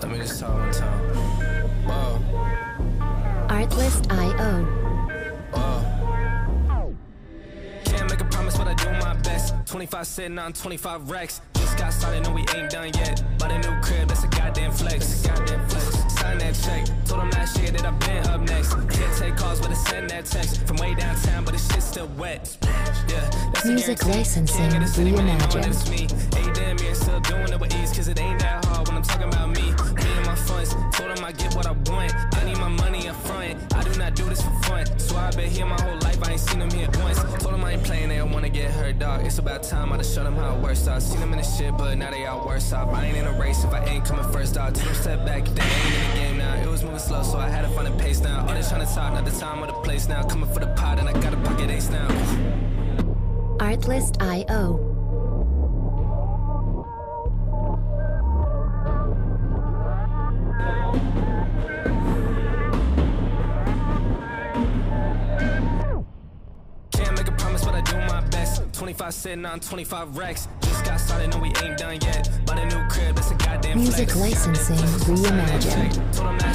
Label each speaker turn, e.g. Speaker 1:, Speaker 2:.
Speaker 1: just talk one time. Whoa, uh.
Speaker 2: Artlist.io.
Speaker 1: whoa. Uh. Can't make a promise, but I do my best. 25 sitting on 25 racks. Just got started, no, we ain't done yet. Bought a new crib, that's a goddamn flex. Goddamn flex. Sign that check. Told them last year that I've been up next. Can't take calls, but I send that text. From way downtown, but the shit's still wet. Yeah, that's
Speaker 2: Music licensing
Speaker 1: Can't get a city when they
Speaker 2: reimagined.
Speaker 1: it's me. Hey, damn, yeah, still doing it with ease, cause it ain't that been here my whole life, I ain't seen them here once. Told them I ain't playing, they don't wanna get hurt, dog. It's about time I done show them how it works, dog. Seen them in the shit, but now they all worse off. I ain't in a race if I ain't coming first, dog. Take them step back, they ain't in the game now. It was moving slow, so I had to find a pace now. All they trying to talk, not the time or the place now. Coming for the pot, and I got a pocket ace now.
Speaker 2: Artlist.io.
Speaker 1: my best. 25 sitting on 25 racks. Just got started, no, we ain't done yet. Bought a new crib, that's a goddamn
Speaker 2: Music
Speaker 1: flex.
Speaker 2: licensing reimagined.